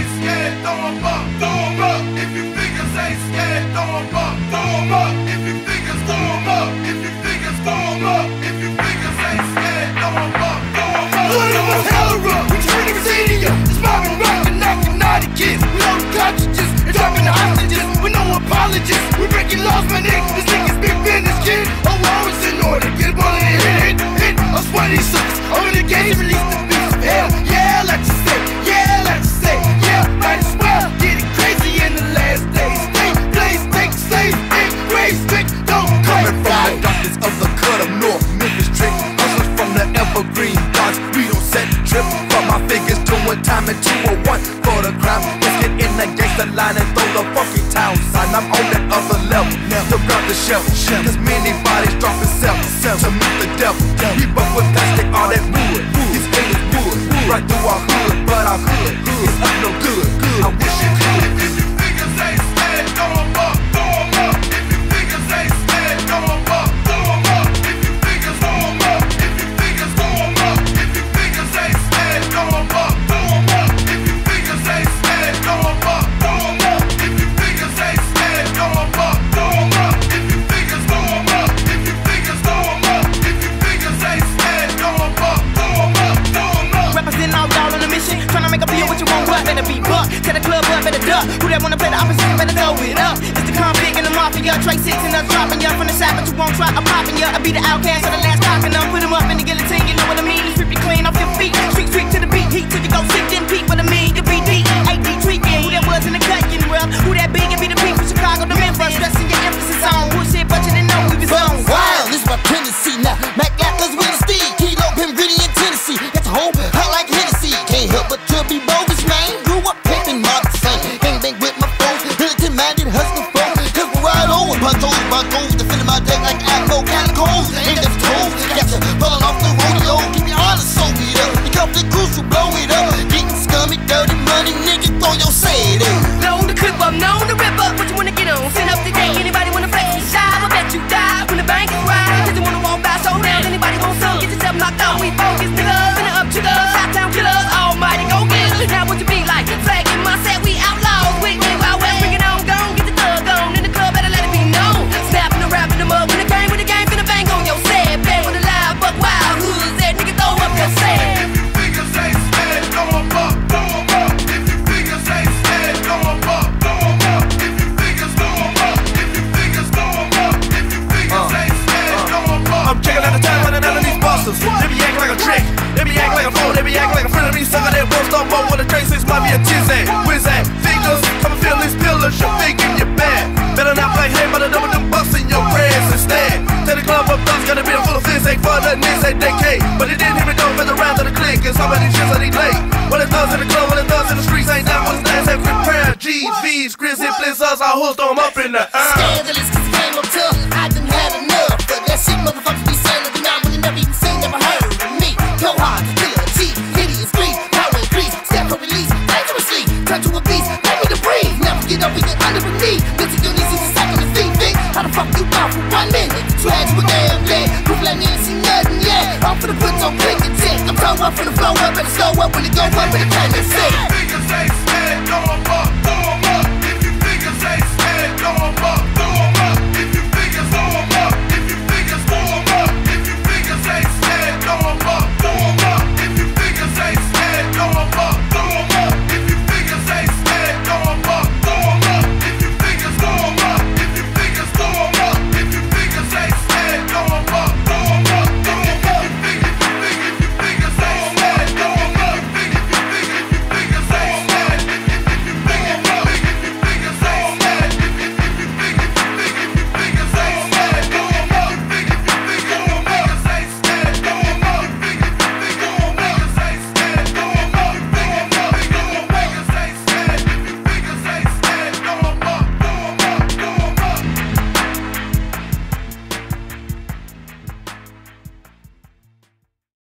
ain't scared, throw 'em up, throw 'em up. If you figures ain't scared, throw 'em up, throw 'em up. a time and two for the crime. Let's get in the gangster line and throw the funky town sign. I'm on that other level, left grab the shelf. Cause many bodies dropping self, to meet the devil. We buff with plastic, all that wood. These haters wood, right through our hood, but our hood is up no good. Who that wanna play the opposition better throw it up. It's the convict and the mafia. Trey six and us dropping ya from the side, but you won't try. I'm popping ya. I be the outcast of the last talk and I'm put him up in the guillotine. You know what I mean? Strip you clean off your feet. Street street to the beat. Heat till you go sick. Then peep for the me. Punchos, bunkos. Defending my deck like Afro Calicos. Ain't a chiz at. Whiz at. Fingers. Come feel these pillars. You're thinking you're bad. Better not play hey, but double them busts in your prayers instead. Tell the club up thugs gotta be a full of physics for the niggas at decay. But it didn't hear me don't the round of the click. And so many shits that he late. What it does in the club, what it does in the streets ain't that what's nice. Have prepare. G's, V's, Grizzly, Blizzards. I hooked them up in the uh. air. Trash with damn lit. Proof like ain't seen nothing yet. I'm finna put on click and tick. I'm tongue up, finna up, better slow up when it go up, it came and sit. Niggas ain't